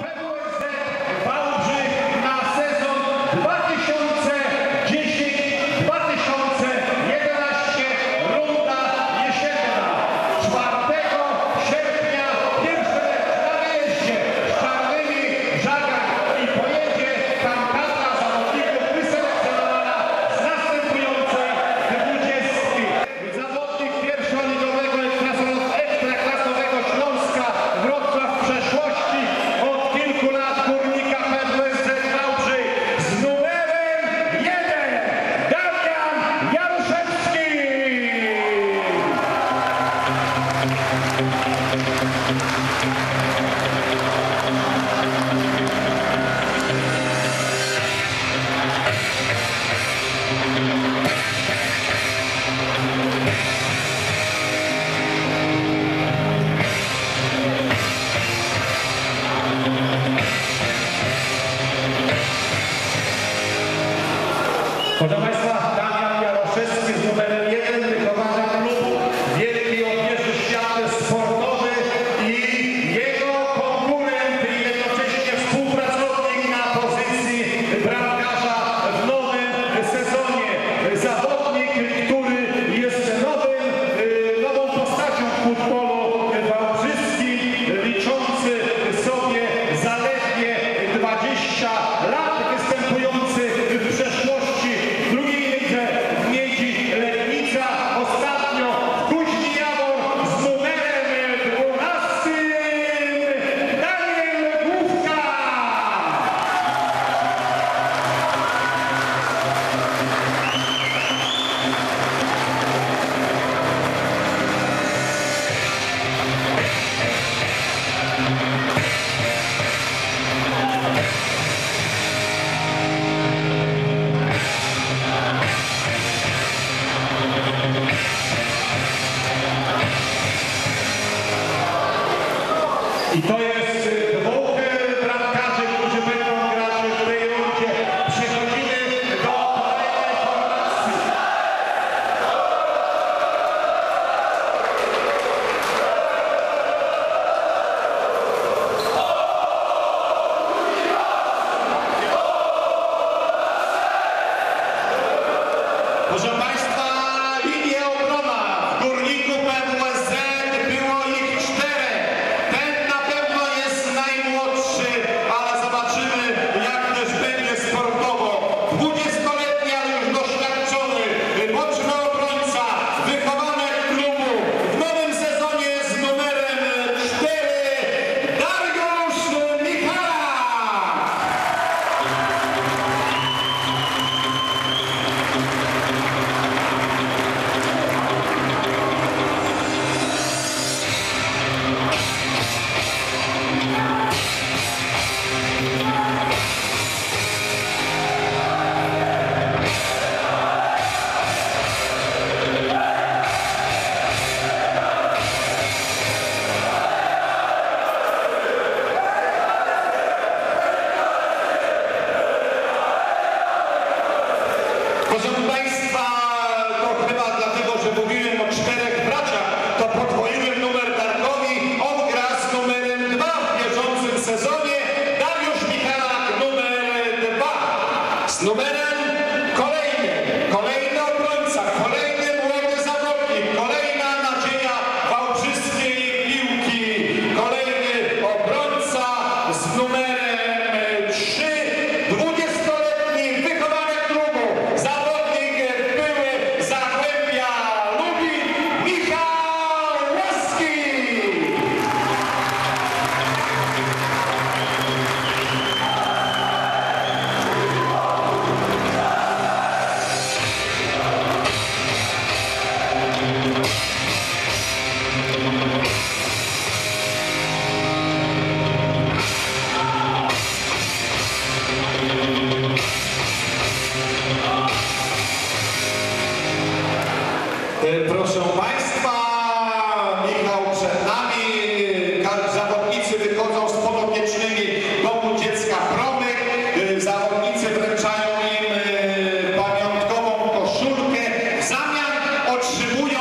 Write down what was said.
Pedro. Nós vamos dar espaço. E, proszę Państwa, Michał przed nami. Zawodnicy wychodzą z podopiecznymi Domu Dziecka Promyk. E, zawodnicy wręczają im e, pamiątkową koszulkę. W zamian otrzymują